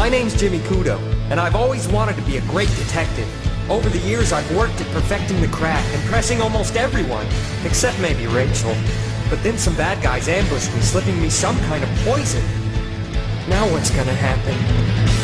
My name's Jimmy Kudo, and I've always wanted to be a great detective. Over the years, I've worked at perfecting the craft, impressing almost everyone, except maybe Rachel. But then some bad guys ambushed me, slipping me some kind of poison. Now what's gonna happen?